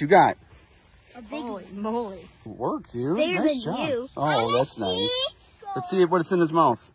You got? A big Holy moly. Work, dude. Bigger nice job. you. Oh, that's nice. Let's see what it's in his mouth.